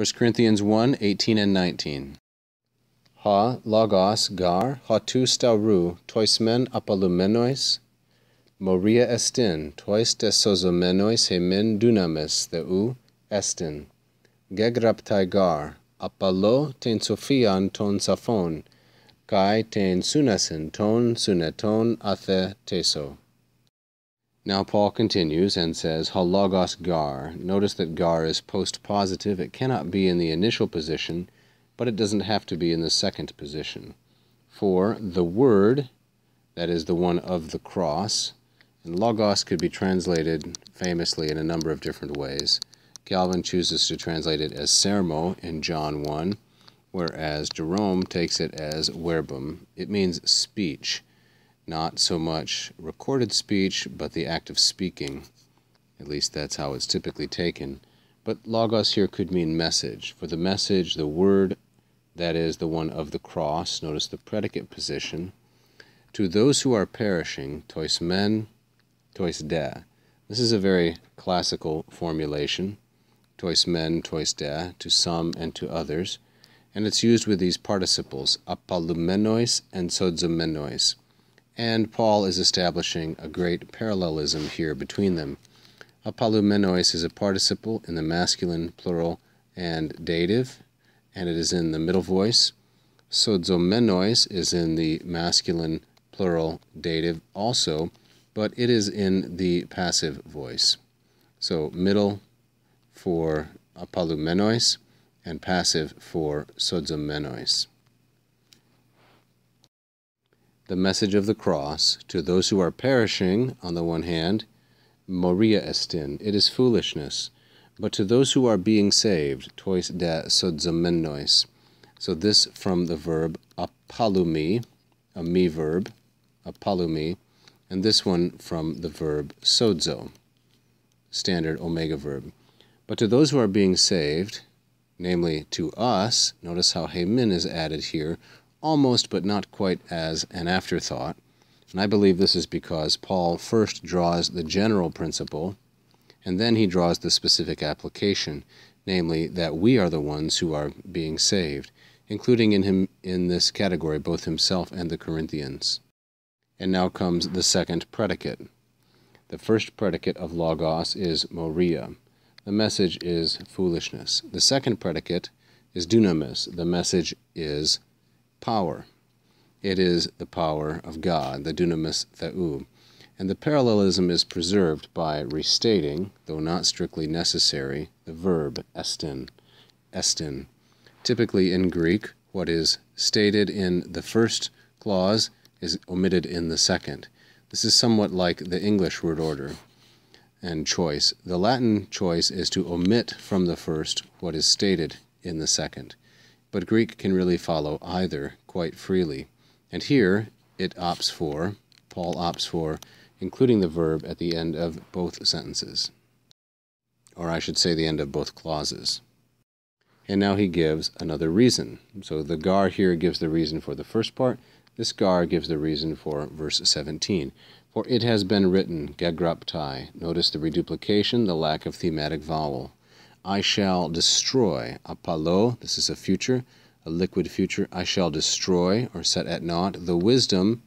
1 Corinthians 1 18 and 19. Ha logos gar, ha tu tois men apalumenois, moria estin, tois de sozomenois he men dunamis theu estin, gegraptai gar, apalo ten sophian ton saphon, kai ten sunasin ton suneton athe teso. Now Paul continues and says, logos gar. Notice that gar is post-positive. It cannot be in the initial position, but it doesn't have to be in the second position. For the word, that is the one of the cross, and logos could be translated famously in a number of different ways. Calvin chooses to translate it as sermo in John 1, whereas Jerome takes it as verbum. It means speech not so much recorded speech, but the act of speaking. At least that's how it's typically taken. But logos here could mean message. For the message, the word, that is the one of the cross, notice the predicate position. To those who are perishing, tois men, tois de. This is a very classical formulation. Tois men, tois de, to some and to others. And it's used with these participles, apalumenois and sozomenois and Paul is establishing a great parallelism here between them. Apalumenois is a participle in the masculine plural and dative, and it is in the middle voice. Sozomenois is in the masculine plural dative also, but it is in the passive voice. So middle for apalumenois and passive for sozomenois the message of the cross to those who are perishing, on the one hand, moria estin, it is foolishness, but to those who are being saved, tois de sodzomenois. So this from the verb apalumi, a mi verb, apalumi, and this one from the verb sodzo, standard omega verb. But to those who are being saved, namely to us, notice how hemin is added here, almost but not quite as an afterthought. And I believe this is because Paul first draws the general principle and then he draws the specific application, namely that we are the ones who are being saved, including in him in this category both himself and the Corinthians. And now comes the second predicate. The first predicate of logos is moria. The message is foolishness. The second predicate is dunamis. The message is power. It is the power of God, the dunamis theou. And the parallelism is preserved by restating, though not strictly necessary, the verb estin. Estin. Typically in Greek, what is stated in the first clause is omitted in the second. This is somewhat like the English word order and choice. The Latin choice is to omit from the first what is stated in the second but Greek can really follow either quite freely. And here it opts for, Paul opts for, including the verb at the end of both sentences. Or I should say the end of both clauses. And now he gives another reason. So the gar here gives the reason for the first part. This gar gives the reason for verse 17. For it has been written, gegraptai. Notice the reduplication, the lack of thematic vowel. I shall destroy. Apalo, this is a future, a liquid future. I shall destroy or set at naught the wisdom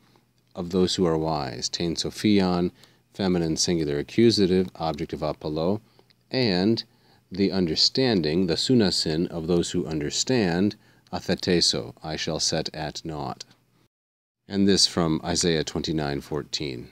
of those who are wise. Tain sophion, feminine singular accusative, object of apalo, and the understanding, the sunasin of those who understand, atheteso, I shall set at naught. And this from Isaiah 29:14.